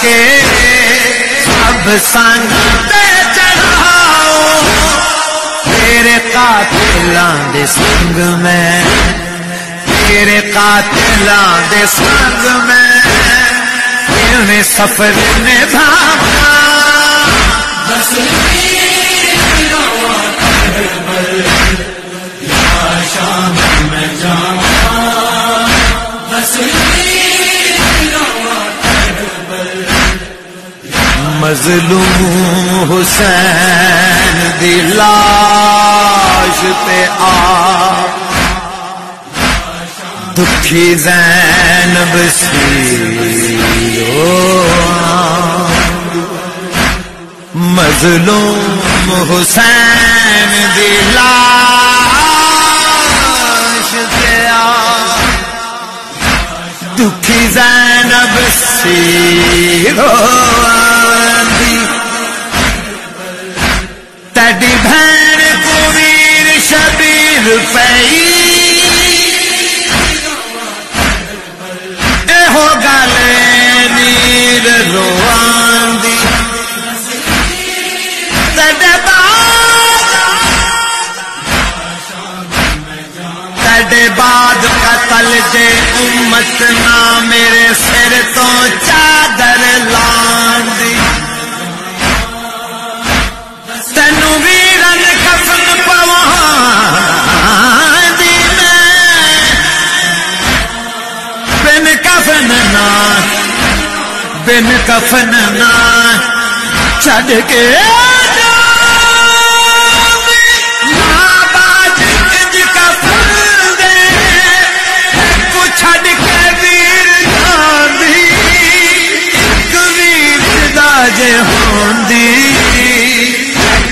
کے سب سنگ چڑھاؤ۔ تیرے قاتلان دے سنگ میں، تیرے قاتلان دے سنگ میں انہیں سفر نے بھاگا مظلوم حسین دلاش پہ آ۔ دکھی زینب سی مظلوم حسین دلاش پہ آ۔ دکھی زینب سی تڈی شبیر ہو گل نیر رواندی تڈے بعد تڈے بعد قتل جے امت نہ میرے سر تو چادر لاندی بن کفن نہ چڑھ کے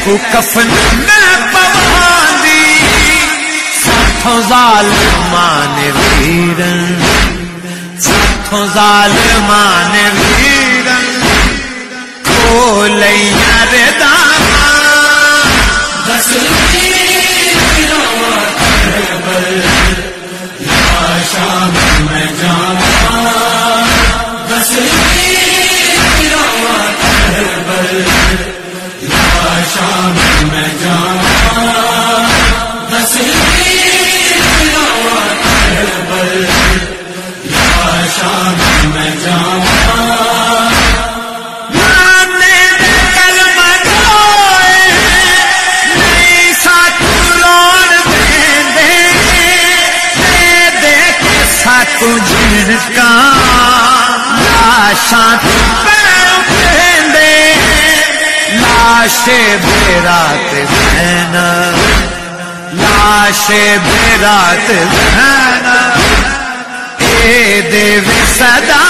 کو کفن نہ پواندی۔ ساتھوں ظالمان ویرن ساتھوں ظالمان ویرن۔ لي يا رضا کے ساتھ جن کا لاشاں تو لاشے بیرات بہنا لاشے بیرات بہنا اے دے صدا